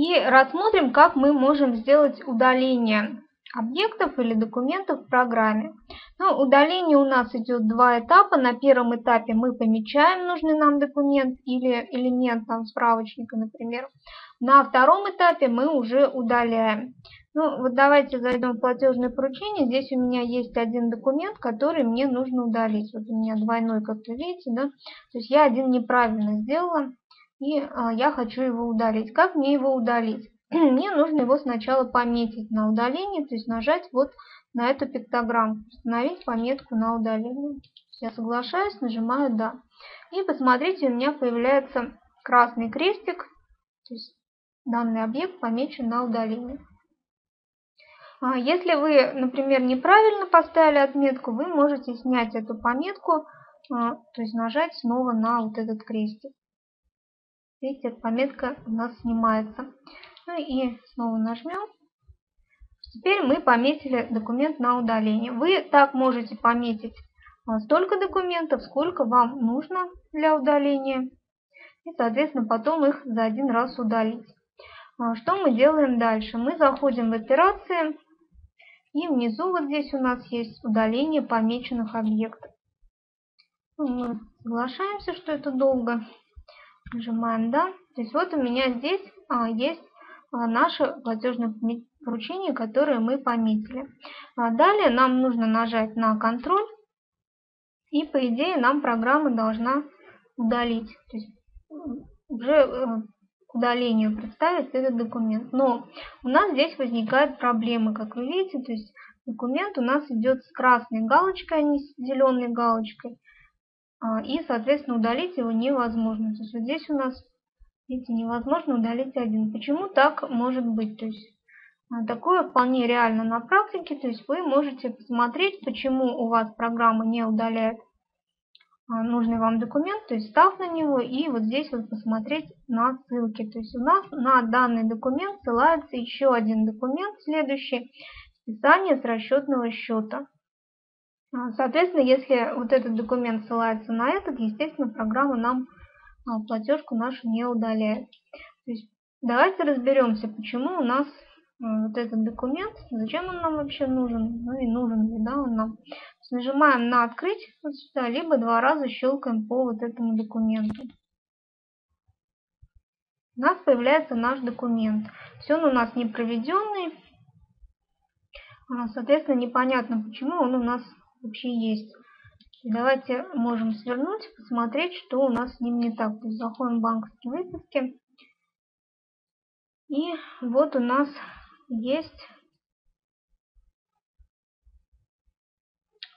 И рассмотрим, как мы можем сделать удаление объектов или документов в программе. Ну, удаление у нас идет два этапа. На первом этапе мы помечаем нужный нам документ или элемент там, справочника, например. На втором этапе мы уже удаляем. Ну, вот давайте зайдем в платежное поручение. Здесь у меня есть один документ, который мне нужно удалить. Вот у меня двойной, как вы видите, да. То есть я один неправильно сделала, и а, я хочу его удалить. Как мне его удалить? мне нужно его сначала пометить на удаление, то есть нажать вот на эту пиктограмму, установить пометку на удаление. Я соглашаюсь, нажимаю «Да». И посмотрите, у меня появляется красный крестик, то есть данный объект помечен на удаление. А если вы, например, неправильно поставили отметку, вы можете снять эту пометку, а, то есть нажать снова на вот этот крестик. Видите, пометка у нас снимается. Ну и снова нажмем. Теперь мы пометили документ на удаление. Вы так можете пометить а, столько документов, сколько вам нужно для удаления. И, соответственно, потом их за один раз удалить. А, что мы делаем дальше? Мы заходим в операции. И внизу вот здесь у нас есть удаление помеченных объектов. Ну, мы соглашаемся, что это долго. Нажимаем «Да». То есть вот у меня здесь а, есть а, наше платежное поручение, которое мы пометили. А, далее нам нужно нажать на контроль. И по идее нам программа должна удалить. То есть уже э, удалению представить этот документ. Но у нас здесь возникают проблемы, как вы видите, то есть документ у нас идет с красной галочкой, а не с зеленой галочкой. А, и, соответственно, удалить его невозможно. То есть вот здесь у нас, видите, невозможно удалить один. Почему так может быть? То есть а, такое вполне реально на практике. То есть вы можете посмотреть, почему у вас программа не удаляет а, нужный вам документ, то есть став на него и вот здесь вот посмотреть на ссылки. То есть у нас на данный документ ссылается еще один документ, следующий, списание с расчетного счета. А, соответственно, если вот этот документ ссылается на этот, естественно, программа нам а, платежку нашу не удаляет. То есть давайте разберемся, почему у нас вот этот документ, зачем он нам вообще нужен, ну и нужен ли да, он нам нажимаем на открыть вот сюда, либо два раза щелкаем по вот этому документу. У нас появляется наш документ. Все он у нас не проведенный. А, соответственно, непонятно, почему он у нас вообще есть. Давайте можем свернуть, посмотреть, что у нас с ним не так. То есть заходим в банковские выписки. И вот у нас есть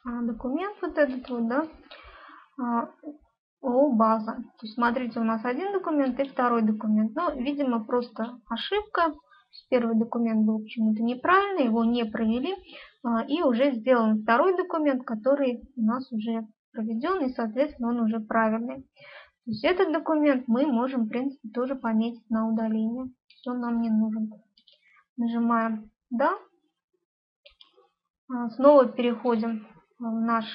А, документ вот этот вот, да, а, о база. То есть смотрите, у нас один документ и второй документ. Ну, видимо, просто ошибка. Первый документ был почему-то неправильный, его не провели. А, и уже сделан второй документ, который у нас уже проведен, и, соответственно, он уже правильный. То есть этот документ мы можем, в принципе, тоже пометить на удаление. Он нам не нужен. Нажимаем «Да». Снова переходим в наш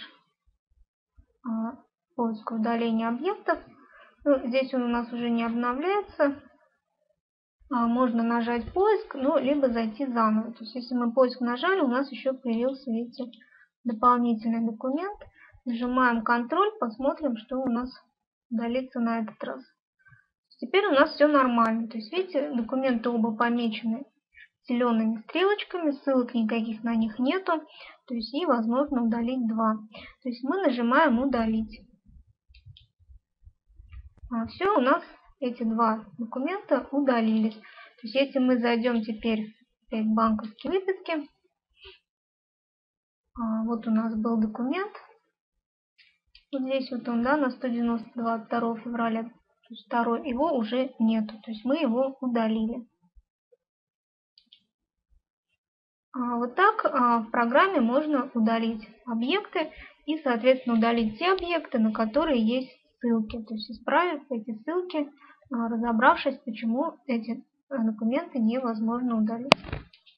а, поиск удаления объектов. Ну, здесь он у нас уже не обновляется. А, можно нажать поиск, ну, либо зайти заново. То есть, если мы поиск нажали, у нас еще появился, видите, дополнительный документ. Нажимаем контроль, посмотрим, что у нас удалится на этот раз. Теперь у нас все нормально. То есть, видите, документы оба помечены зелеными стрелочками, ссылок никаких на них нету, то есть и возможно удалить два. То есть мы нажимаем удалить. А, все, у нас эти два документа удалились. То есть если мы зайдем теперь в банковские выписки, а, вот у нас был документ, вот здесь вот он, да, на 192 2 февраля, то есть второй, его уже нету, то есть мы его удалили. А, вот так а, в программе можно удалить объекты и, соответственно, удалить те объекты, на которые есть ссылки. То есть исправив эти ссылки, а, разобравшись, почему эти документы невозможно удалить.